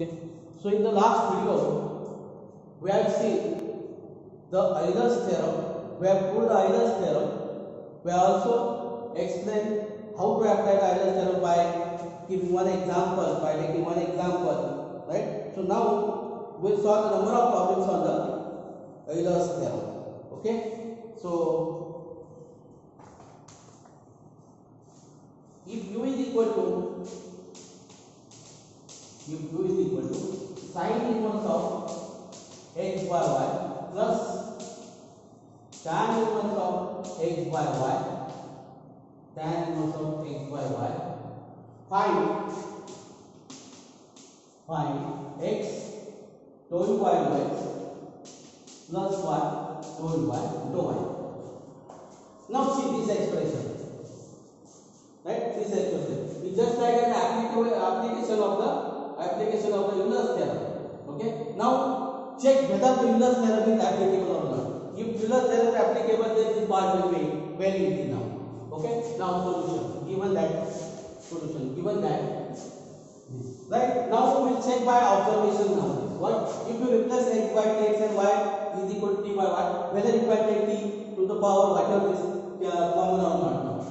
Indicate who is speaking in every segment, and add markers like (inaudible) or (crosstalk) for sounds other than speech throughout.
Speaker 1: Okay. So in the last video, we have seen the Euler's theorem. We have proved the Euler's theorem. We have also explained how to apply the Euler's theorem by giving one example, by taking one example, right? So now we'll solve the number of problems on the Euler's theorem. Okay. So if u is equal to u2 is equal to sin inverse of x by y plus tan inverse of x by y tan inverse of x by y find find x dou u y dou x plus y dou u y dou y now see this expression right this expression we just application of the Euler's theorem. Okay. Now check whether the Euler's theorem is applicable or not. If Euler's theorem is applicable, then this part will be very easy now. Okay. Now solution. Given that solution. Given that Right. Now we will check by observation now. What if you replace x by x and y is equal to t by y? Whether you can take t to the power whatever is uh, common or not.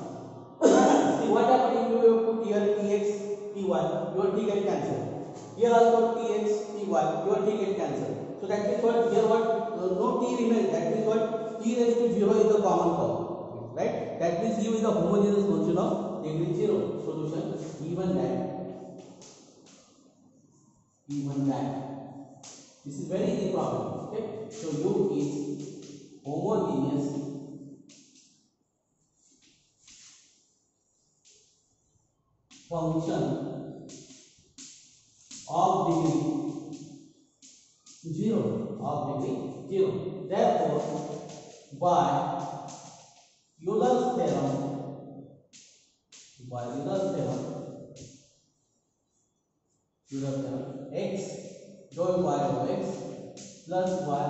Speaker 1: See what happens if you put here t x t y. your t get cancelled. Here also tx, ty, your t get cancelled. So that is what here what no t remains. That means what t raised to zero is the common form, right? That means u is the homogeneous function of degree zero solution. Even that, even that. This is very easy problem. Okay, so u is homogeneous function of degree 0 of degree 0 therefore by Euler's theorem by Euler's theorem Euler's theorem x dou y dou x plus y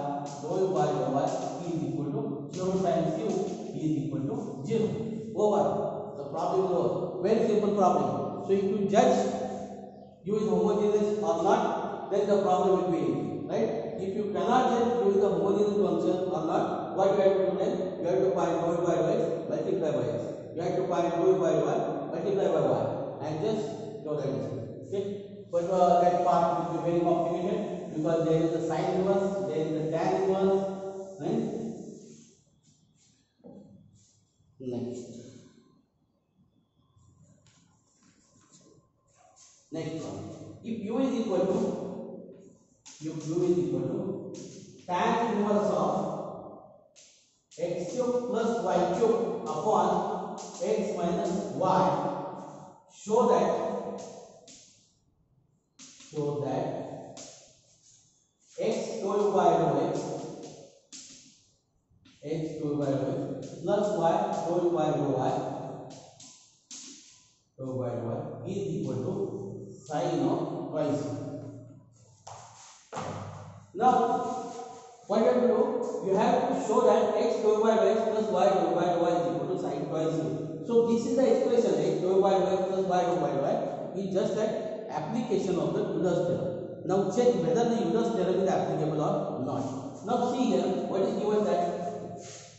Speaker 1: dou y dou y is equal to 0 times q is equal to 0 over the problem is over very simple problem so if you judge u is homogeneous or not, then the problem will be right? If you cannot then use the homogeneous function or not, what you have to do then? You have to find rho by rho x, multiply by x. You have to find rho by y, multiply by y, and just show that is okay. But uh, that part will be very complicated because there is the sine inverse, there is the tan inverse, right? Next. Next one. If u is equal to if u is equal to tan inverse of x cube plus y cube upon x minus y, show that show that x dou by dou x x dou by dou x plus y dou by dou y dou by dou y is equal to sine of y Now, what you have to do? You have to show that x dou by dou x plus y dou by dou y is equal to sine twice u. So this is the expression x dou by dou x plus y dou by dou y. We just that application of the Euler's theorem. Now check whether the Euler's theorem is applicable or not. Now see here what is given that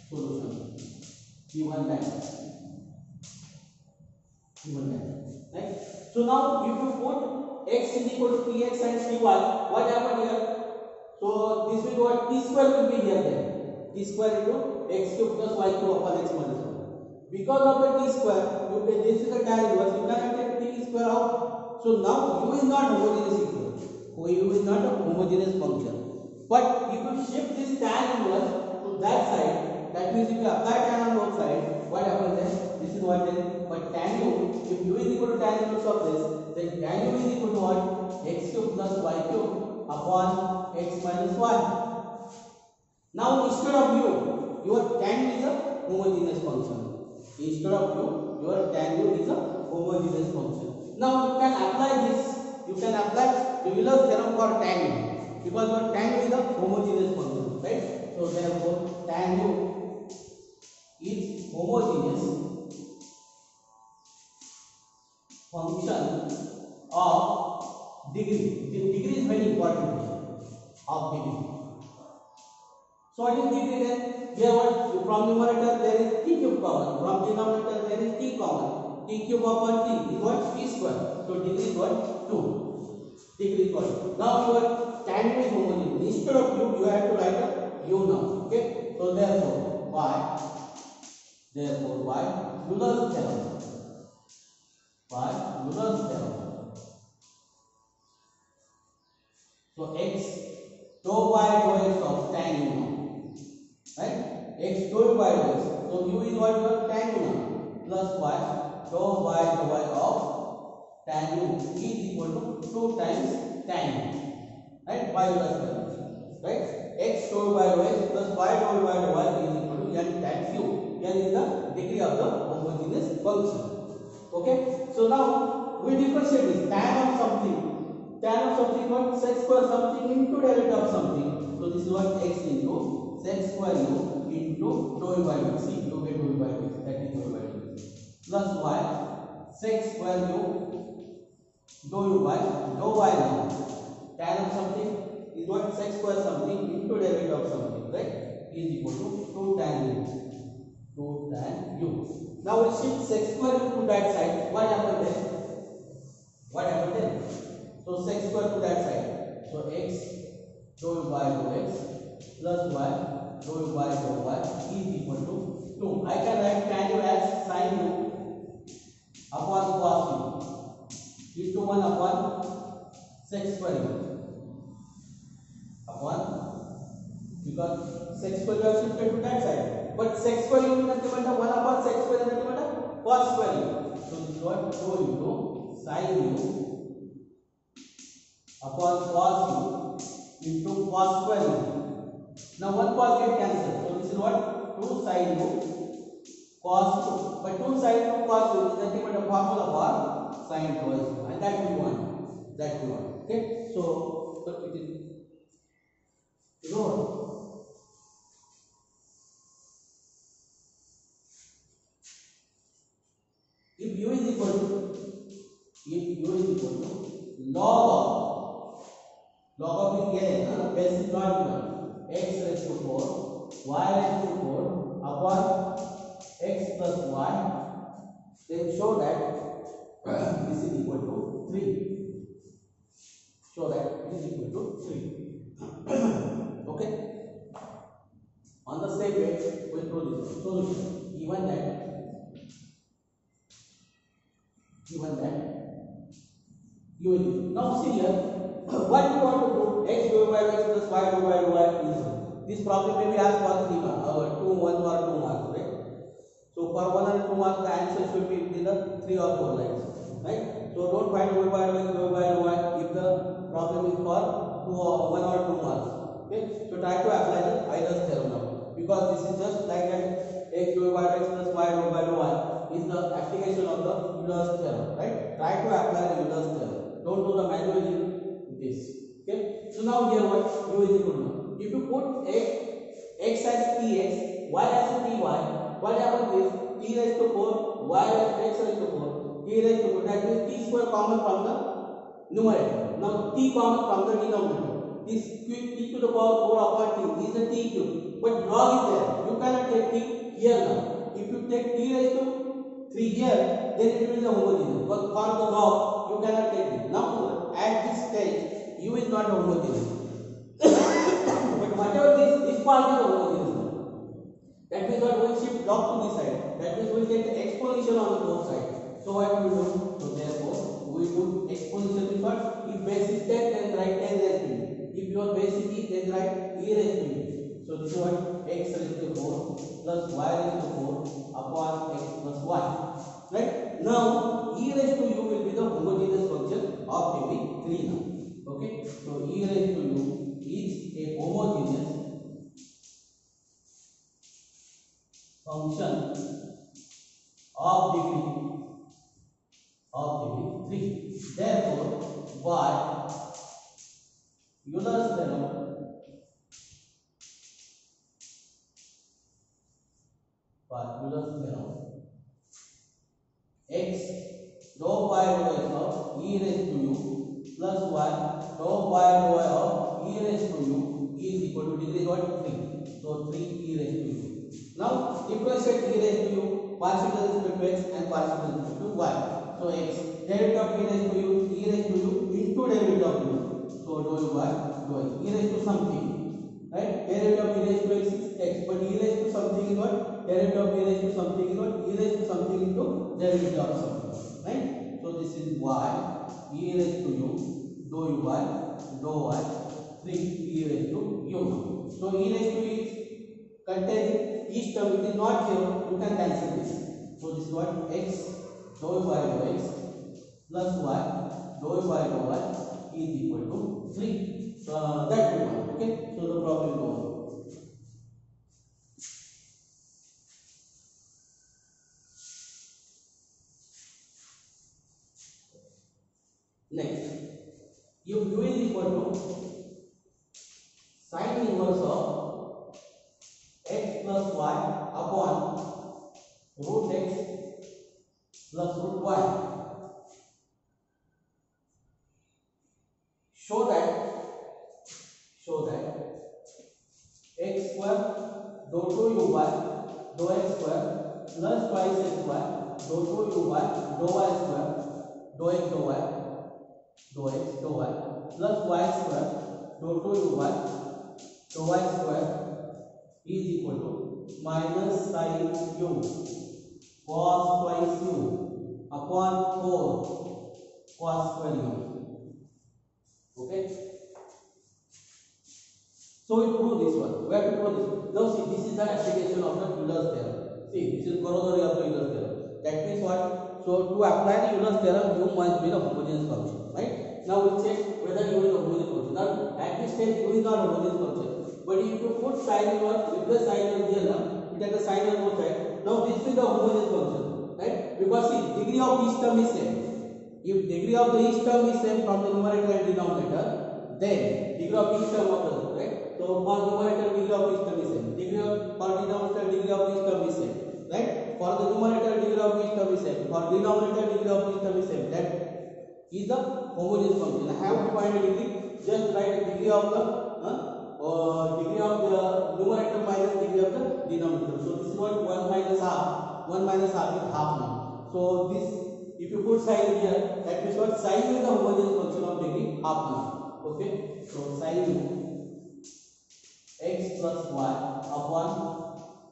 Speaker 1: solution. Given that. Given that. Right? So now if you put x is equal to px and cy, what happened here? So this will what t square will be here then. t square into x cube plus y cube upon x minus 1. Because of the t square, you can, this is a diverse, you cannot take t square out. So now u is not homogeneous So u is not a homogeneous function. But if you shift this tan inverse to that side, that means if you apply tan on both sides, what happens then? This is what then by tan u if u is equal to tan inverse of this then tan u is equal to what x cube plus y cube upon x minus 1 now instead of u your tan is a homogeneous function instead of u your tan u is a homogeneous function now you can apply this you can apply the Euler's theorem for tan u because your tan u is a homogeneous function right so therefore tan u is homogeneous function of degree. The degree is very important of degree. So what is degree then? Here what from numerator there is t cube common. From denominator there is t common. t cube upon t is what t square. So degree is what two. Degree is what. Now your standard is homogeneous. Instead of u, you have to write a u now. Okay. So therefore y. Therefore y. Euler's theorem. पर neural cell तो x tau by tau x of tan u naught right x tau by tau x so u is what your tan u naught plus y tau by tau y of tan u is equal to 2 times tan u right by neural cell right x tau by tau x plus y tau by tau y is equal to n tan u n is the degree of the homogeneous function okay So now we differentiate this tan of something. Tan of something what? Sec square something into delta of something. So this is what x into sec square u into dou by dou. See, you get dou by dou. That is dou by dou. Plus y sec square u dou u by dou y Tan of something is what? Sec square something into delta of something. Right? Is equal to 2 tan u. 2 tan u. Now we shift x square to that side. What happened then? What happened then? So x square to that side. So x dou y dou x plus y dou y dou y is equal to two. I can write tan u as sin u upon cos u is to 1 upon sec square u upon because x square you have shifted to that side. But x square you have to બેટા 1 upon x square નથી બેટા cos square So you got so you know sin u upon cos u into cos square Now one cos get cancelled. So this is what 2 sin u cos u But 2 sin u cos u is nothing but a formula for sin cos u. And that we want. That we want. Okay. So so it is. You know u is equal to log of log of the here na basic logarithm x raised to 4 y raised to 4 upon x plus y then show that this is equal to 3 show that this is equal to 3 (clears throat) okay on the same way we will produce solution given that given that now see here, (coughs) what you want to do, x over y plus y over y is this problem may be asked for three marks, or two, one or two marks, right? So for one and two marks, the answer should be within the three or four lines, right? So don't find over y x y over y if the problem is for two or one or two marks. Okay? So try to apply the Euler's theorem now, because this is just like that x over y plus y over y is the application of the Euler's theorem, right? Try to apply the Euler's theorem. Don't do the manual in this. Okay. So now here what u is equal to. If you put a x as t x, y as t y, what happens is t raised to 4, y as to x raised to 4, t raised to 4. That means t square common from the numerator. Now t common from the denominator. This q t to the power 4 upon t this is a t cube. But log is there. You cannot take t here now. If you take t raised to 3 here, then it will be homogeneous. But for the law, you cannot take it. Now, at this stage, you will not homogeneous. but whatever this, this part is homogeneous. That means what will shift log to this side. That means we will get the exponential on both sides. So what we do? So therefore, we put exponential first. If base is 10, then write 10 as If your base is e, then write e raised So this one x raised to 4 plus y raised to 4 upon x plus y. Right? Now e raised to u will be the homogeneous function of degree 3 now. Okay? So e raised to u is a homogeneous function of degree of degree 3. Therefore, by Euler's theorem e raised to u plus y tau y tau y of e raised to u is equal to degree what three so three e raised to u now differentiate e raised to u partial derivative to x and partial derivative to y so x derivative of e raised to u e raised to u into derivative of u so do u by do x e raised to something right derivative of e raised to x is x but e raised to something is what derivative of e raised to something is what e raised to something into derivative of something right so this is y e raised to u do u by do y 3 e raised to u so e raised to is contains each term it is not here you can cancel this so this got x do u y do x plus y do u y do y if u is equal to sin inverse of x plus y upon root x plus root y show that show that x square do to u by do x square plus बाईस x y दो two u by दो y square दो एक दो y दो x दो y plus y square दो two u y दो y square is equal to minus sine u cos twice u upon four cos square u okay so we prove this one we have to prove this now see this is the application of the euler's theorem see this is corollary of the euler's theorem that means what so to apply the euler's theorem you must be the homogeneous function Now we check whether you urine opposes function. Now at this stage you not or opposes function. But if you put sign or replace sign on here, it has a sign on both sides. Now this is the homogeneous function, right? Because see degree of each term is same. If degree of the each term is same from the numerator and denominator, then degree of each term opposes, right? So for numerator degree of each term is same. Degree of for denominator degree of each term is same, right? For the numerator degree of each term is same. For denominator degree of each term is same. That is the homogeneous function. I have to find the degree. Just write degree of the uh, uh, degree of the numerator minus degree of the denominator. So this is what one minus half. One minus half is half now. So this, if you put sine here, that means what sine is the homogeneous function of degree half now. Okay. So sine x plus y upon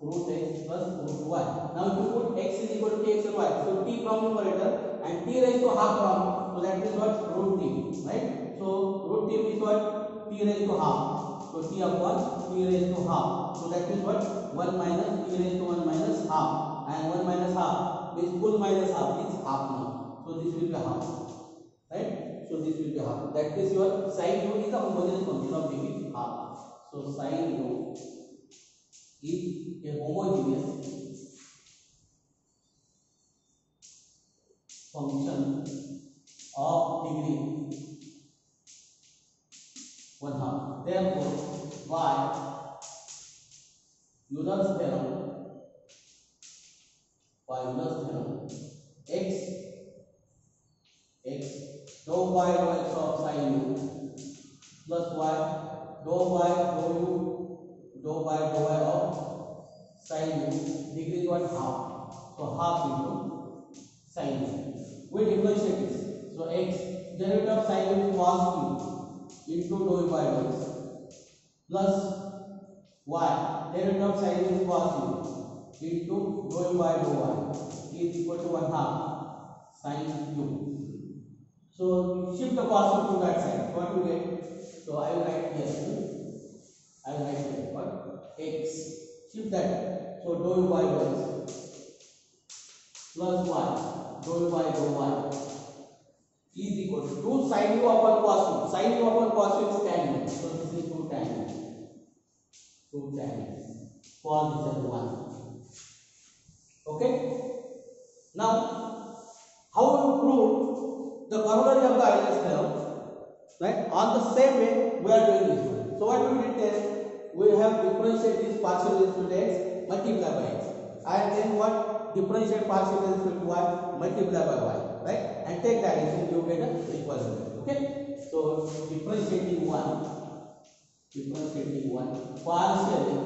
Speaker 1: root x plus root y. Now if you put x is equal to x and y, so t from numerator and t raised to half from So that is what root t, right? So root t is what t raised to half. So t upon t raised to half. So that is what 1 minus t raised to 1 minus half, and 1 minus half is full minus half is half now. So this will be half, right? So this will be half. That is your sin u is the homogeneous function of degree half. So sin u is a homogeneous function of degree one half. Therefore, y Euler's theorem, y Euler's theorem, x x dou y dou x of sin u plus y dou y dou u dou y dou y of sin u degree is what half. So half into sin u. We differentiate this. So x derivative of sine will be cos into dou by dou x plus y derivative of sine will be cos into dou by dou y is equal to one half sin q. So shift the cos q to that side. What you get? So I will write here. I will write here what x. Shift that. So dou by dou x plus y dou by dou y is equal to 2 sin u upon cos u sin u upon cos u is tan u so this is 2 tan u 2 tan u cos is 1 okay now how to prove the corollary of the Euler's theorem right on the same way we are doing this so what we did is we have differentiated this partial derivative x multiplied by x and then what differentiate partial derivative y multiplied by y right? And take that addition, you get the equation. Okay? So differentiating one, differentiating one partially,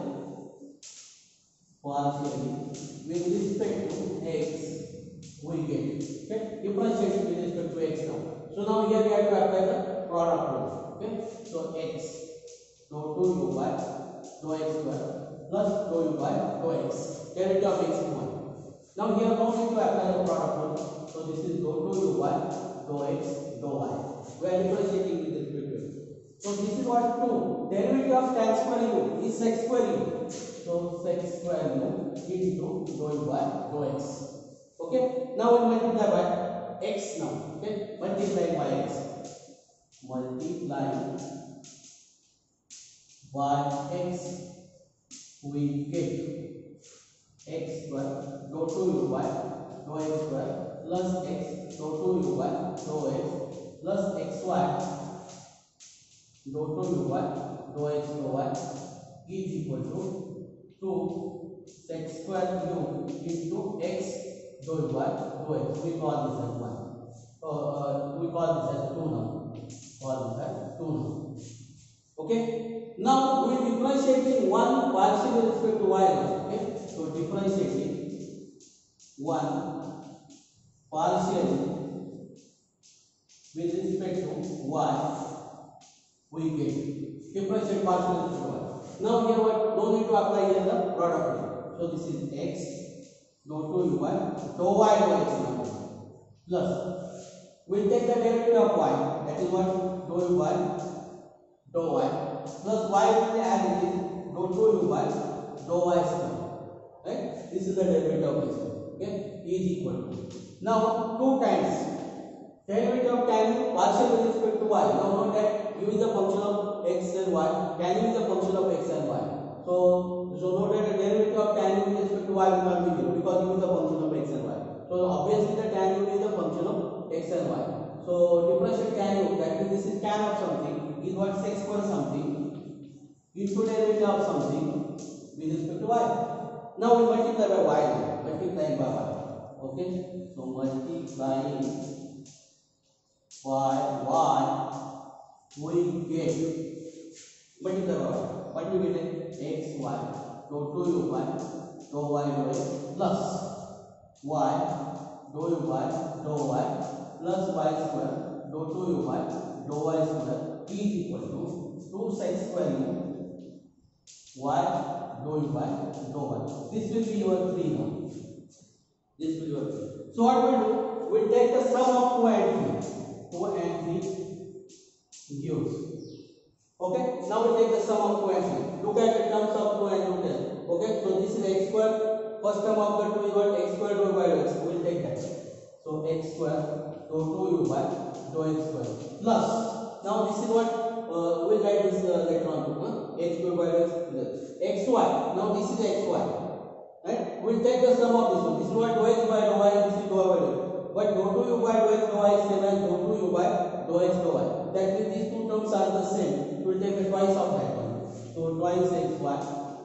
Speaker 1: partially with respect to x, we get. Okay? Differentiating with respect to x now. So now here we have to apply the product rule. Okay? So x, now 2u by no x square plus dou u by dou x. Derivative of x is 1. Now here how we to apply the product rule? So this is dou 2 u1, dou x, dou y. We are differentiating with this between. So this is what 2. Derivative of tan square u is sec square u. So sec square u into dou u1, dou x. Okay. Now we multiply by x now. Okay. Multiplying by x. Multiplying by x we get x square dou 2 u1 dou x square plus x dou 2u1 dou x plus xy dou 2u1 dou x dou y is equal to 2sec2u into x dou y dou x. We call this as 1. Uh, uh, we call this as 2 now. Okay. Now we are differentiating one partial with respect to y. Okay. So differentiating one partial with respect to y we get differential partial with y. Now here what no need to apply here the product rule. So this is x go to y to y y is equal plus we we'll take the derivative of y that is what do y do y plus y will be as it is dou 2 y dou y square right this is the derivative of this okay is equal to. Now, 2 times. Derivative of tan partial with respect to y. Now, note that u is a function of x and y. Tan is a function of x and y. So, so note that the derivative of tan with respect to y will not be 0 because u is a function of x and y. So, obviously the tan u is a function of x and y. So, differentiate tan u that means this is tan of something is what x for something into derivative of something with respect to y. Now we multiply by y, multiplying by y. okay so multiplying by y will get multiply what you get x y so 2uy so y will plus y do uy do y plus y square do 2uy do y square is equal to 2 sin square u y do uy do y this will be your 3 now This will be your So what we do? We take the sum of 2 and 3. 2 and 3 gives. Okay. Now we take the sum of 2 and 3. Look at the terms of 2 and 2 Okay. So this is x square. First term of the 2 you got x square root by x. We will take that. So x square So 2 u by 2 x square plus. Now this is what uh, we will write this uh, later on. Huh? x square by x xy. Now this is xy. Right? We will take the sum of this one. This is what dou x by dou y, this is dou y But dou 2u by dou x dou y is same as dou 2u by dou x dou y. That means these two terms are the same. We will take the twice of that one. So twice xy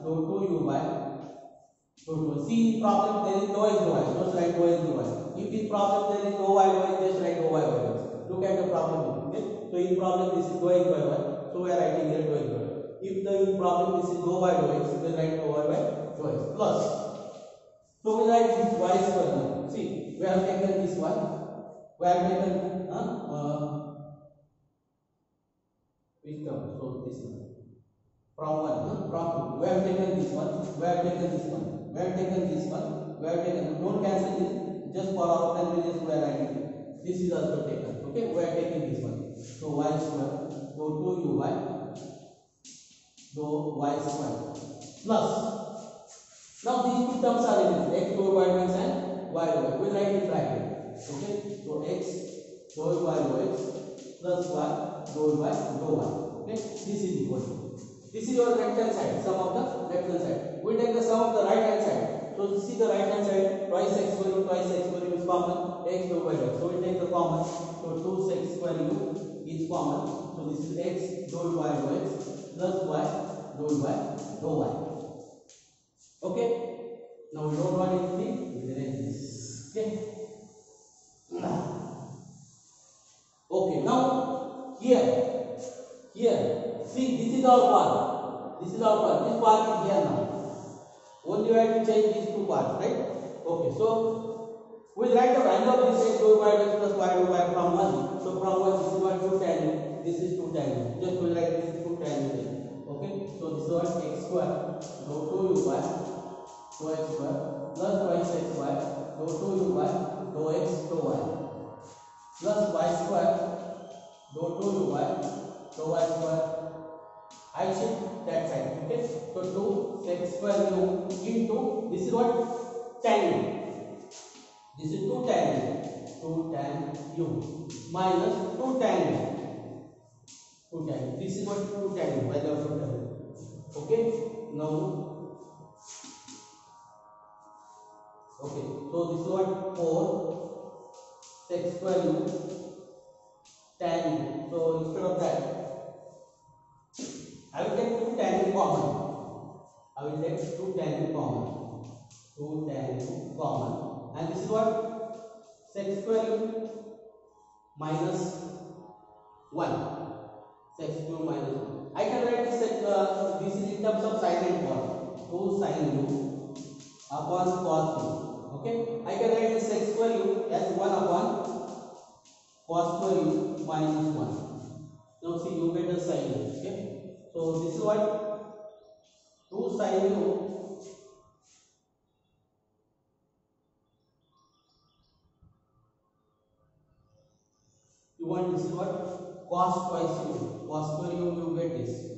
Speaker 1: dou 2u by dou 2. See problem there is dou x dou y. Just write dou x dou y. If this problem there is dou y dou x, just write dou y by dou x. Look at the problem. Okay? So in problem this is dou x by dou y. So we are writing here dou x by dou y. If the problem this is dou y dou x, then write dou y by dou x plus so Togolite is vice versa. See, we have taken this one. We have taken huh? uh, which term? So this one. From one, huh? from two. We have taken this one. We have taken this one. We have taken this one. We have taken. Don't cancel this. Just for our previous we are writing. This is also taken. Okay, we are taking this one. So y square. So two u y. So y square plus Now these two terms are different. X over y minus and y over. We write it right here. Okay. So x over y over x plus y over y over y. Okay. This is equal. This is your left hand side. Sum of the left hand side. We take the sum of the right hand side. So see the right hand side. Twice x square twice x square is common. X over y. So we take the common. So two x square u is common. So this is x over y over x plus y over y over y. okay now load one is mean within this okay okay now here here see this is our part this is our part this part is here now only we have to change these two parts right okay so we write the value of this is over y plus y over y from 1 so from 1 this is what 2 tangent this is 2 just we write this 2 tangent okay so this is what x square rho 2 u दो x square plus बाईस x y दो two u y दो x दो y plus y square दो two u y दो y square I shift that side. Okay. So two x square u into this is what tan. This is two tan. Two tan u minus two tan. Two tan. This is what two tan u by the formula. Okay. Now square. So this is what 4 sec square ten. So instead of that, I will take 2 tan u common. I will take 2 tan u common. 2 tan u common. And this is what sec square minus 1 sec square minus 1. I can write this, uh, this is in terms of sine and cos. 2 sine u upon cos u. Okay, I can write this x square u as 1 upon cos square u minus 1. Now see u get the sine u. Okay, so this is what 2 sine u you want this is what cos twice u cos square u you get this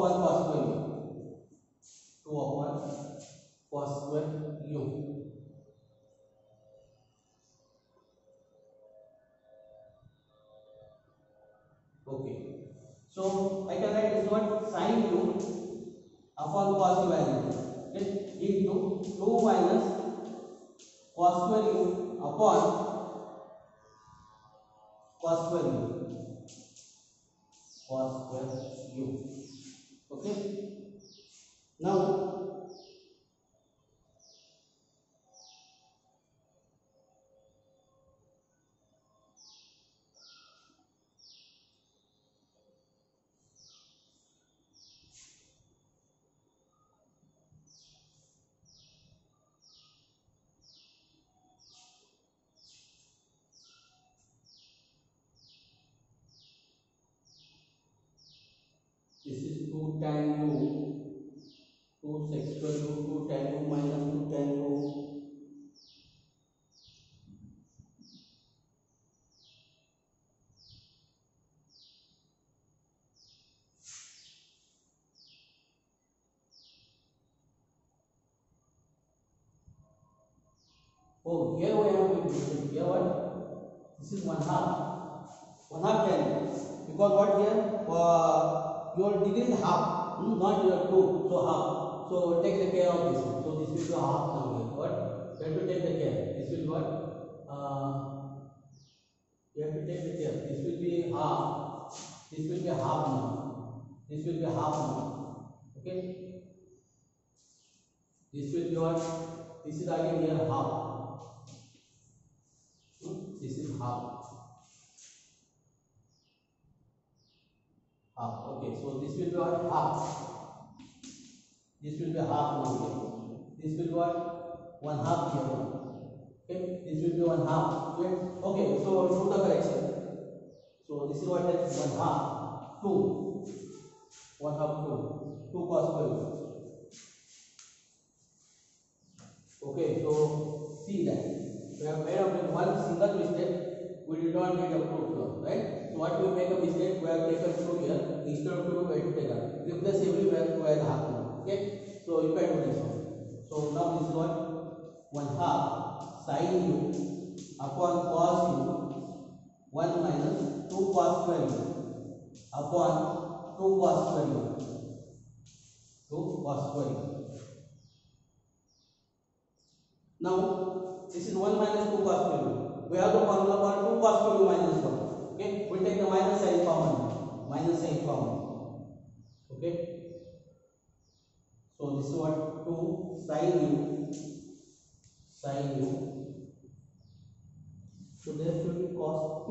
Speaker 1: of cos square u. 2 cos square u. Okay. So I can write this what sine u upon cos u value. It into 2 minus cos square u upon cos square u. Cos square u. Okay. Now Oh, here we have to division. Here what? This is one half. One half can because what here? Uh, your degree is half, hmm? not your two, so half. So take the care of this one. So this will be half now here. What? You have to take the care. This will what? Uh, you have to take the care. This will be half. This will be half now. This will be half now. Okay. This will be what? This is again here half. This is half. Half. Okay, so this will be what? Half. This will be half one This will be what? One half here. Okay, this will be one half. Okay, so do the correction. So this is what is one half two. One half two. Two cos Okay, so see that. we have made only one single mistake, we did not get approved now, right? So what we make a mistake, we have taken two here, instead of two, we have taken. Replace everywhere to add half now, okay? So you can do this one. So now this one, one half sin u upon cos u, 1 minus 2 cos square u upon 2 cos square u, 2 cos square u. Now This is 1 minus 2 cos q. We have the formula for 2 cos q minus 1. Okay, we take the minus sign common. Minus sign common. Okay. So this is what 2 sin u sin u. So there should be cos q.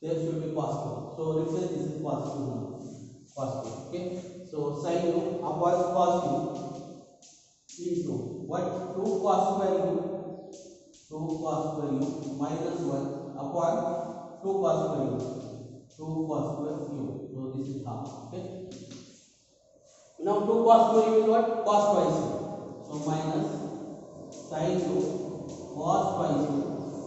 Speaker 1: There should be cos q. So replace this is cos q Cos q. Okay. So sin u upon cos q. into what 2 cos value 2 cos value minus 1 upon 2 cos value 2 cos square u so this is half okay now 2 cos square u is what cos twice u so minus sin u cos twice u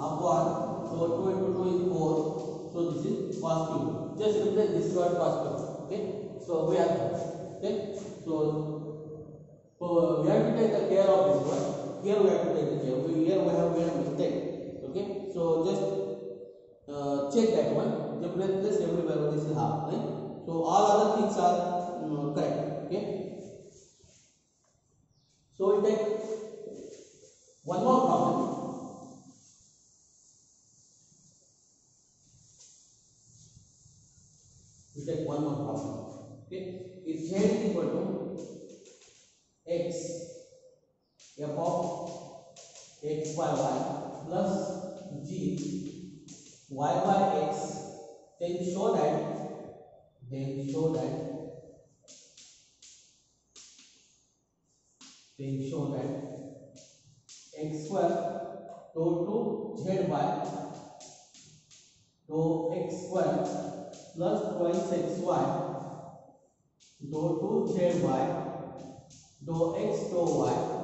Speaker 1: upon so 2 into 2 is 4 so this is cos cube just replace this word cos cube okay so we have okay so So we have to take the care of this one. Here we have to take the care. We, here we have made a mistake. Okay. So just uh, check that one. The is everywhere this is half. Right. So all other things are um, correct. Okay. So we take one more problem. X y y plus g y y x then show that then show that then show that x square तो two z y तो x square plus twice x y दो two z y दो x दो y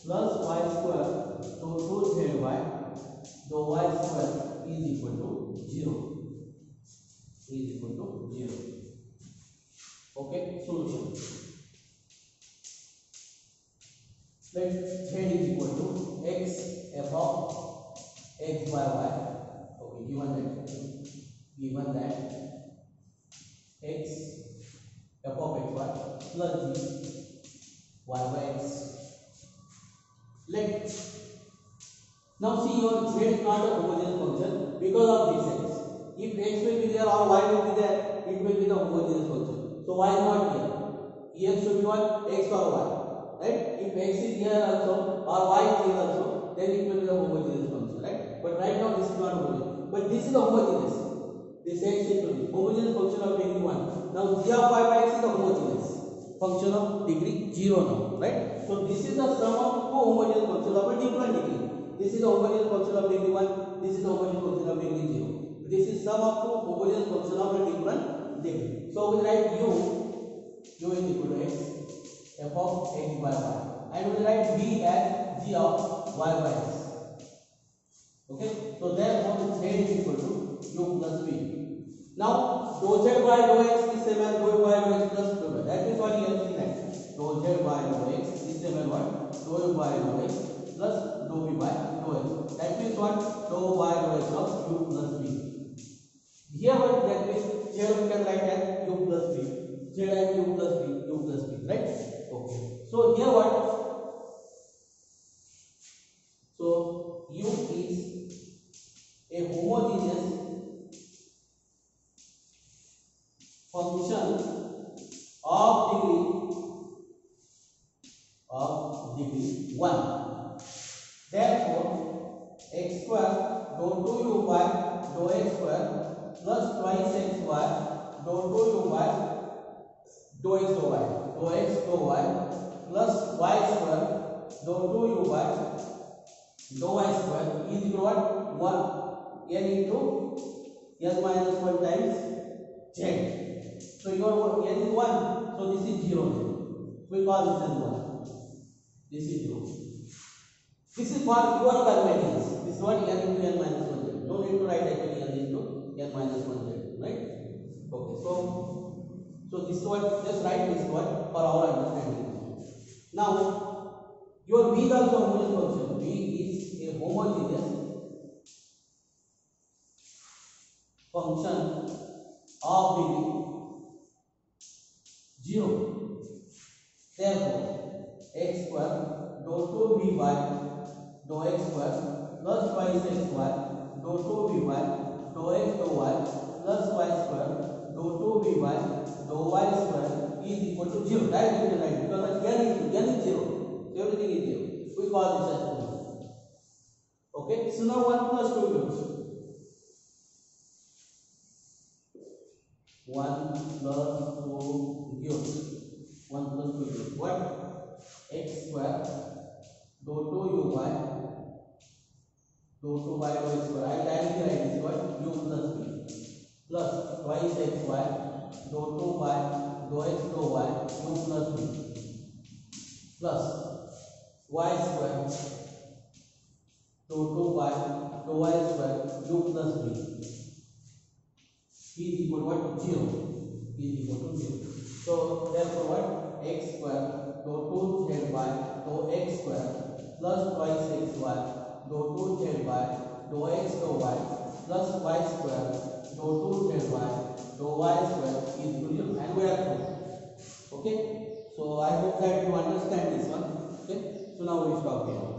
Speaker 1: plus y square तो two z y दो y square is equal to zero is equal to zero okay solution let z is equal to x f of x by y okay given that given that x f of x y plus g y by x Let's now see your z is not a homogeneous function because of this x. If x will be there or y will be there, it will be the homogeneous function. So y is not here. Here should be what x or y, right? If x is here also or y is here also, then it will be the homogeneous function, right? But right now this is not homogeneous. But this is the homogeneous. This x equal to homogeneous function of degree one. Now g of y by x is the homogeneous function of degree zero now, right? So this is the sum of cohomogeneous function of a different degree. This is the homogeneous function of degree 1, this is the homogeneous function of degree 0. This is sum of two homogeneous function of a different degree. So we write u, u is equal to x, f of x by y. And we write b as g of y by x. Okay, so therefore z is equal to u plus b. Now, dou z by dou x is same as dou dou u by dou x plus dou v by dou x. That means what? Dou y dou x of u plus v. Here what that means? Here we can write as u plus v. and u plus v, u plus v, right? Okay. So here what? y dou x dou y dou x dou y plus y square dou 2uy dou y square is equal what 1 n into n minus 1 times z so your n is 1 so this is 0 we call this as 1 this is 0 this is for your convenience this is what n into n minus 1 don't need to write actually n into n minus 1 right okay so so this one just write this one for our understanding now your v is also homogeneous function v is a homogeneous function of degree zero therefore x square dou v vy dou x square plus y x square dou v vy dou x dou y plus y square dou 2vy dou y square is equal to 0. Directly we can write because n is n is 0. So everything is 0. We call this as 0. Okay. So now 1 plus 2 becomes 1 plus 2 gives 1 plus 2 gives what? x square dou 2uy dou 2y y square. I directly write this what u plus b. Plus twice x y दो two y दो x दो y two plus b plus y square दो two y दो y square two plus b is equal what zero is equal to zero तो del therefore what x square दो two z y दो x square plus twice x y दो two z y दो x दो y plus y square dou 2 square y dou y square is equal to and we are closed. Okay. So I hope that you understand this one. Okay. So now we stop here.